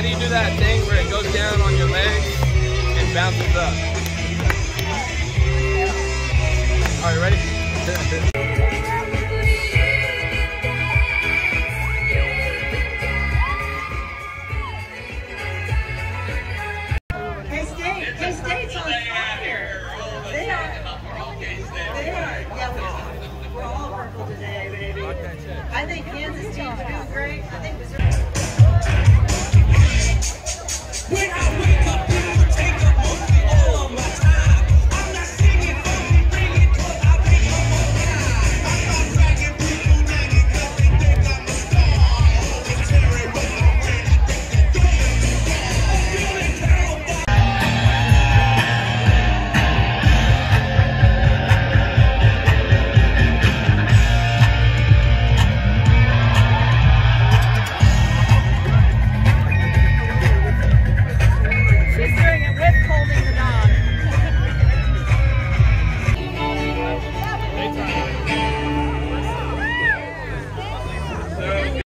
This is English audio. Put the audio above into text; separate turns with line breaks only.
how do you do that thing where it goes down on your leg and bounces up? All right, ready?
I think Kansas team's doing great. I think Missouri.